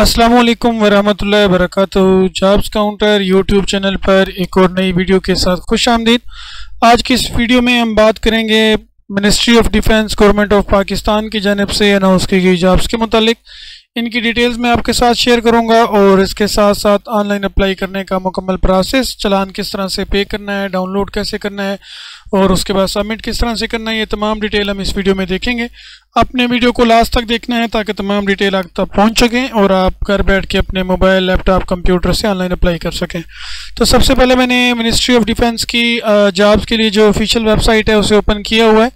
अस्सलाम वालेकुम वरहमतुल्लाहि जॉब्स काउंटर यूट्यूब चैनल पर एक और नई वीडियो के साथ खुश आमदीद। आज की इस वीडियो में हम बात करेंगे ministry of defence, government of Pakistan की जानब से अनाउंस की गई जॉब्स के मतलब इनकी डिटेल्स मैं आपके साथ शेयर करूँगा और इसके साथ साथ ऑनलाइन अप्लाई करने का मुकम्मल प्रोसेस चलान किस तरह से पे करना है डाउनलोड कैसे करना है और उसके बाद सबमिट किस तरह से करना है, ये तमाम डिटेल हम इस वीडियो में देखेंगे। अपने वीडियो को लास्ट तक देखना है ताकि तमाम डिटेल आप तक पहुँच सकें और आप घर बैठ के अपने मोबाइल लैपटॉप कंप्यूटर से ऑनलाइन अप्लाई कर सकें। तो सबसे पहले मैंने मिनिस्ट्री ऑफ़ डिफेंस की जॉब्स के लिए जो ऑफिशियल वेबसाइट है, उसे ओपन किया हुआ है।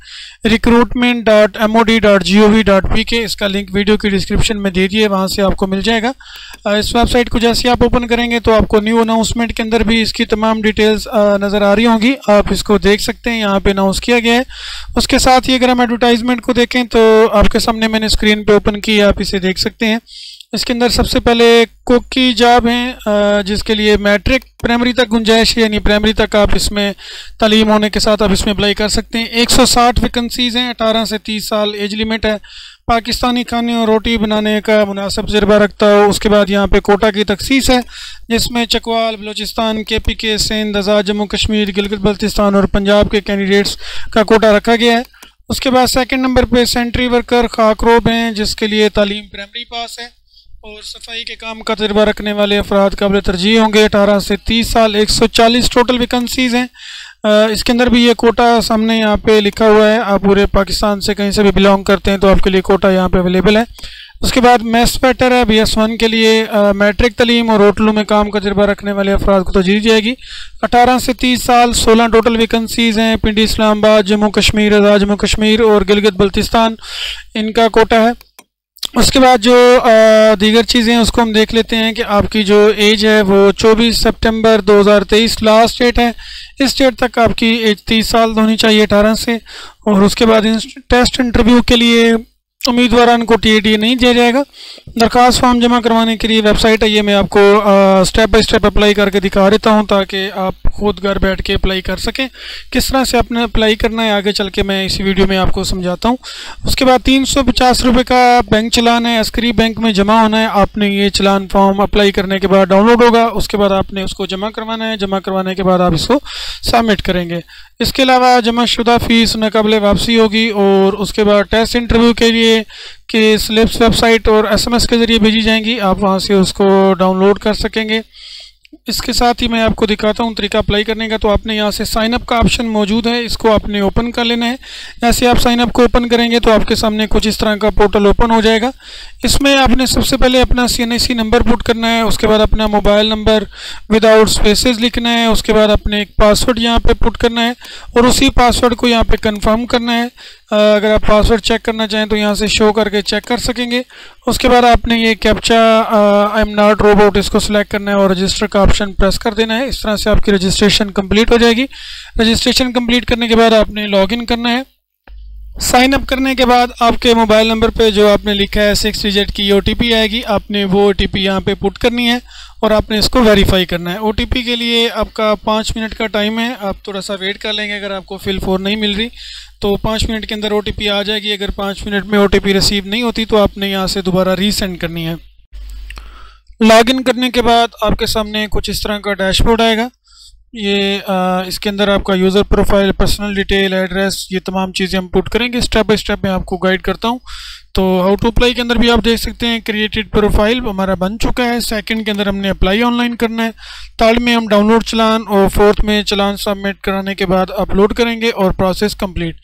Recruitment dot M O D dot G O V dot P K इसका लिंक वीडियो की डिस्क्रिप्शन में दे दिए, वहाँ से आपको मिल जाएगा। इस वेबसाइट को जैसे आप ओपन करेंगे तो आपको न्यू अनाउंसमेंट के अंदर भी इसकी तमाम डिटेल्स नज़र आ रही होंगी। आप इसको देख सकते हैं, यहाँ पे अनाउंस किया गया है। उसके साथ ही अगर हम एडवर्टाइजमेंट को देखें तो आपके सामने मैंने स्क्रीन पे ओपन की, आप इसे देख सकते हैं। इसके अंदर सबसे पहले कुक की जॉब है जिसके लिए मैट्रिक प्राइमरी तक गुंजाइश है, यानी प्राइमरी तक आप इसमें तालीम होने के साथ आप इसमें अप्लाई कर सकते हैं। 160 वैकेंसीज़ हैं 18 से 30 साल एज लिमिट है। पाकिस्तानी खाने और रोटी बनाने का मुनासब तजर्बा रखता हो। उसके बाद यहाँ पे कोटा की तखसीस है, जिसमें चकवाल, बलोचिस्तान के पी के सिंध, आज़ाद, जम्मू कश्मीर, गिलगित बल्तिस्तान और पंजाब के कैंडिडेट्स का कोटा रखा गया है। उसके बाद सेकंड नंबर पे सेंट्री वर्कर खाकरोब हैं, जिसके लिए तालीम प्राइमरी पास है और सफ़ाई के काम का तजर्बा रखने वाले अफराद काबिल तरजीह होंगे। अठारह से तीस साल, एक सौ चालीस टोटल वैकेंसीज़ हैं। इसके अंदर भी ये कोटा सामने यहाँ पे लिखा हुआ है। आप पूरे पाकिस्तान से कहीं से भी बिलोंग करते हैं तो आपके लिए कोटा यहाँ पे अवेलेबल है। उसके बाद मैथ्स बैटर है। बी एस वन के लिए मैट्रिक तलीम और होटलों में काम का तजर्बा रखने वाले अफराद को तरजीह जाएगी। अठारह से तीस साल, सोलह टोटल वैकेंसीज़ हैं। पिंडी इस्लामाबाद, जम्मू कश्मीर आज़ाद जम्मू कश्मीर और गिलगित बल्तिस्तान इनका कोटा है। उसके बाद जो दीगर चीज़ें उसको हम देख लेते हैं कि आपकी जो एज है, वो 24 सितंबर 2023 लास्ट डेट है। इस डेट तक आपकी एज 30 साल होनी चाहिए 18 से। और उसके बाद इन टेस्ट इंटरव्यू के लिए उम्मीदवार को टी नहीं दिया जाएगा। दरख्वास्त फॉर्म जमा करवाने के लिए वेबसाइट है, ये मैं आपको स्टेप बाय स्टेप अप्लाई करके दिखा देता हूँ ताकि आप खुद घर बैठ के अप्लाई कर सकें। किस तरह से आपने अप्लाई करना है, आगे चल के मैं इसी वीडियो में आपको समझाता हूँ। उसके बाद तीन सौ पचास रुपये का बैंक चलान है अस्करी बैंक में जमा होना है। आपने ये चलान फॉर्म अप्लाई करने के बाद डाउनलोड होगा। उसके बाद आपने उसको जमा करवाना है। जमा करवाने के बाद आप इसको सबमिट करेंगे। इसके अलावा जमा शुदा फ़ीस नकबले वापसी होगी और उसके बाद टेस्ट इंटरव्यू के लिए कि स्लिप्स वेबसाइट और एसएमएस के ज़रिए भेजी जाएँगी। आप वहाँ से उसको डाउनलोड कर सकेंगे। इसके साथ ही मैं आपको दिखाता हूँ तरीका अप्लाई करने का। तो आपने यहाँ से साइनअप का ऑप्शन मौजूद है। इसको आपने ओपन कर लेना है। जैसे आप साइनअप को ओपन करेंगे तो आपके सामने कुछ इस तरह का पोर्टल ओपन हो जाएगा। इसमें आपने सबसे पहले अपना सी नंबर पुट करना है। उसके बाद अपना मोबाइल नंबर विदाउट स्पेसेस लिखना है। उसके बाद अपने एक पासवर्ड यहाँ पर पुट करना है। और उसी पासवर्ड को यहाँ पर कन्फर्म करना है। अगर आप पासवर्ड चेक करना चाहें तो यहाँ से शो करके चेक कर सकेंगे। उसके बाद आपने ये captcha I am not robot इसको सेलेक्ट करना है और रजिस्टर का ऑप्शन प्रेस कर देना है। इस तरह से आपकी रजिस्ट्रेशन कंप्लीट हो जाएगी। रजिस्ट्रेशन कंप्लीट करने के बाद आपने लॉगिन करना है। साइन अप करने के बाद आपके मोबाइल नंबर पे जो आपने लिखा है सिक्स डिजिट की ओटीपी आएगी। आपने वो ओ टी पी यहाँ पर पुट करनी है और आपने इसको वेरीफाई करना है। ओटीपी के लिए आपका पाँच मिनट का टाइम है। आप थोड़ा सा वेट कर लेंगे अगर आपको फिल फोर नहीं मिल रही। तो पाँच मिनट के अंदर ओटीपी आ जाएगी। अगर पाँच मिनट में ओटीपी रिसीव नहीं होती तो आपने यहाँ से दोबारा रीसेंड करनी है। लॉगिन करने के बाद आपके सामने कुछ इस तरह का डैशबोर्ड आएगा। ये आ, इसके अंदर आपका user profile personal detail address ये तमाम चीज़ें हम पुट करेंगे। स्टेप बाई स्टेप मैं आपको गाइड करता हूँ। तो हाउ टू अप्लाई के अंदर भी आप देख सकते हैं क्रिएटेड प्रोफ़ाइल हमारा बन चुका है। सेकंड के अंदर हमने अप्लाई ऑनलाइन करना है। थर्ड में हम डाउनलोड चलान और फोर्थ में चलान सबमिट कराने के बाद अपलोड करेंगे और प्रोसेस कंप्लीट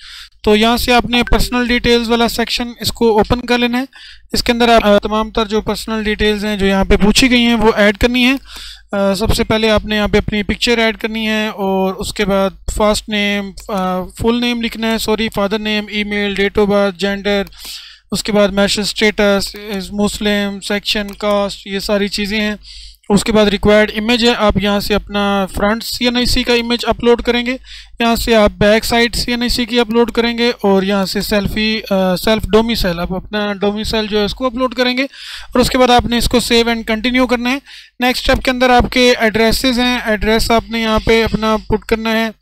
तो यहाँ से आपने पर्सनल डिटेल्स वाला सेक्शन इसको ओपन कर लेना है। इसके अंदर आप तमाम तर जो पर्सनल डिटेल्स हैं जो यहाँ पे पूछी गई हैं वो ऐड करनी है। आ, सबसे पहले आपने यहाँ पे अपनी पिक्चर ऐड करनी है और उसके बाद फ़र्स्ट नेम फुल नेम लिखना है sorry father name email date of birth gender उसके बाद marital status Muslim section caste ये सारी चीज़ें हैं। उसके बाद रिक्वायर्ड इमेज है, आप यहाँ से अपना फ्रंट सीएनआईसी का इमेज अपलोड करेंगे, यहाँ से आप बैक साइड सीएनआईसी की अपलोड करेंगे और यहाँ से सेल्फी सेल्फ डोमिसाइल आप अपना डोमिसाइल जो है उसको अपलोड करेंगे और उसके बाद आपने इसको सेव एंड कंटिन्यू करना है। नेक्स्ट स्टेप के अंदर आपके एड्रेसेस हैं एड्रेस आपने यहाँ पे अपना पुट करना है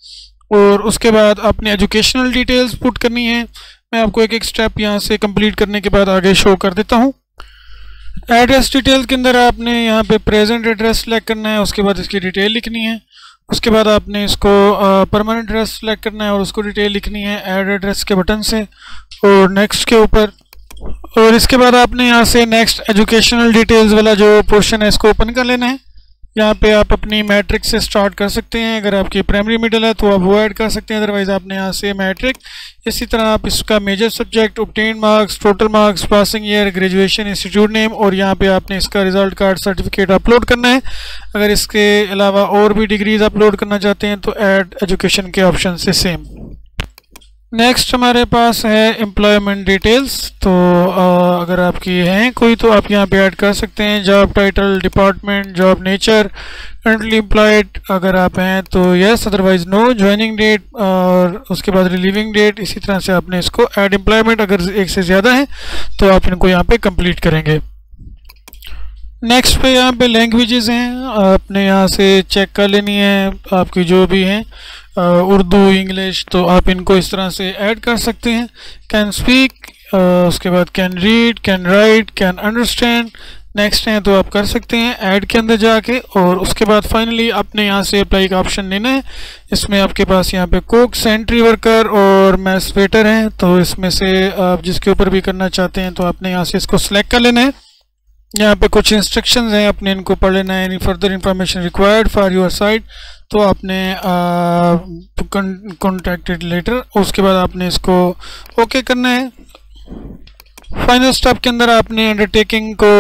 और उसके बाद आपने एजुकेशनल डिटेल्स पुट करनी है। मैं आपको एक एक स्टेप यहाँ से कंप्लीट करने के बाद आगे शो कर देता हूँ। एड्रेस डिटेल के अंदर आपने यहाँ पे प्रेजेंट एड्रेस सेलेक्ट करना है, उसके बाद इसकी डिटेल लिखनी है, उसके बाद आपने इसको परमानेंट एड्रेस सेलेक्ट करना है और उसको डिटेल लिखनी है एड एड्रेस के बटन से और नेक्स्ट के ऊपर। और इसके बाद आपने यहाँ से नेक्स्ट एजुकेशनल डिटेल्स वाला जो पोर्शन है, इसको ओपन कर लेना है। यहाँ पे आप अपनी मैट्रिक से स्टार्ट कर सकते हैं। अगर आपकी प्राइमरी मिडल है तो आप वो ऐड कर सकते हैं। अदरवाइज़ आपने यहाँ से मैट्रिक इसी तरह आप इसका major subject obtained marks total marks passing year graduation institute name और यहाँ पे आपने इसका रिज़ल्ट कार्ड सर्टिफिकेट अपलोड करना है। अगर इसके अलावा और भी डिग्रीज अपलोड करना चाहते हैं तो ऐड एजुकेशन के ऑप्शन से सेम नेक्स्ट हमारे पास है एम्प्लॉयमेंट डिटेल्स तो आ, अगर आपकी हैं कोई तो आप यहाँ पे ऐड कर सकते हैं. Job title department job nature currently employed अगर आप हैं तो yes otherwise no joining date और उसके बाद रिलीविंग डेट इसी तरह से आपने इसको ऐड एम्प्लॉयमेंट अगर एक से ज़्यादा है तो आप इनको यहाँ पे कंप्लीट करेंगे. नेक्स्ट पे यहाँ पे लैंग्वेजेस हैं, आपने यहाँ से चेक कर लेनी है, आपकी जो भी हैं उर्दू इंग्लिश तो आप इनको इस तरह से ऐड कर सकते हैं। कैन स्पीक उसके बाद can read can write can understand next हैं तो आप कर सकते हैं ऐड के अंदर जाके, और उसके बाद फाइनली आपने यहाँ से अप्लाई का ऑप्शन लेना है। इसमें आपके पास यहाँ पे कोक सेंट्री वर्कर और मैस वेटर हैं तो इसमें से आप जिसके ऊपर भी करना चाहते हैं तो आपने यहाँ से इसको सिलेक्ट कर लेना है। यहाँ पे कुछ इंस्ट्रक्शंस हैं अपने इनको पढ़ लेना है। Any further information required for your site तो आपने कॉन्टेक्टेड लेटर उसके बाद आपने इसको ओके okay करना है। फाइनल स्टेप के अंदर आपने अंडरटेकिंग को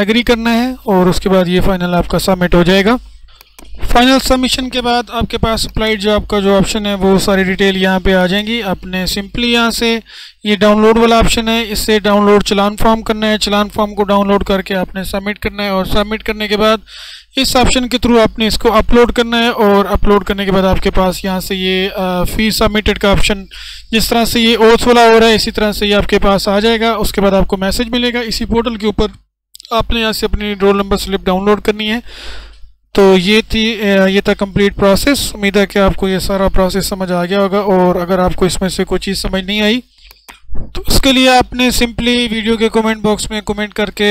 एग्री करना है, और उसके बाद ये फाइनल आपका सबमिट हो जाएगा। फाइनल सबमिशन के बाद आपके पास अप्लाइड जॉब का जो ऑप्शन है, वो सारी डिटेल यहाँ पे आ जाएँगी। आपने सिंपली यहाँ से ये डाउनलोड वाला ऑप्शन है, इससे डाउनलोड चलान फॉर्म करना है। चलान फॉर्म को डाउनलोड करके आपने सबमिट करना है और सबमिट करने के बाद इस ऑप्शन के थ्रू आपने इसको अपलोड करना है और अपलोड करने के बाद आपके पास यहाँ से ये फ़ीस सबमिटेड का ऑप्शन जिस तरह से ये ओथ वाला हो रहा है, इसी तरह से ये आपके पास आ जाएगा। उसके बाद आपको मैसेज मिलेगा। इसी पोर्टल के ऊपर आपने यहाँ से अपनी रोल नंबर स्लिप डाउनलोड करनी है। तो ये थी ये था कंप्लीट प्रोसेस उम्मीद है कि आपको ये सारा प्रोसेस समझ आ गया होगा और अगर आपको इसमें से कोई चीज़ समझ नहीं आई तो उसके लिए आपने सिंपली वीडियो के कमेंट बॉक्स में कमेंट करके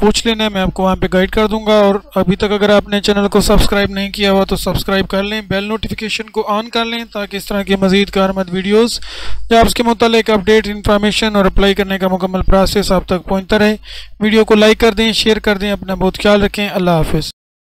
पूछ लेना मैं आपको वहाँ पे गाइड कर दूँगा और अभी तक अगर आपने चैनल को सब्सक्राइब नहीं किया हुआ तो सब्सक्राइब कर लें। बेल नोटिफिकेशन को ऑन कर लें ताकि इस तरह की मजीद कारमद वीडियोस या के मुतालिक अपडेट इन्फॉर्मेशन और अप्लाई करने का मुकम्मल प्रोसेस आप तक पहुँचता रहे। वीडियो को लाइक कर दें शेयर कर दें, अपना बहुत ख्याल रखें। अल्लाह हाफिज़।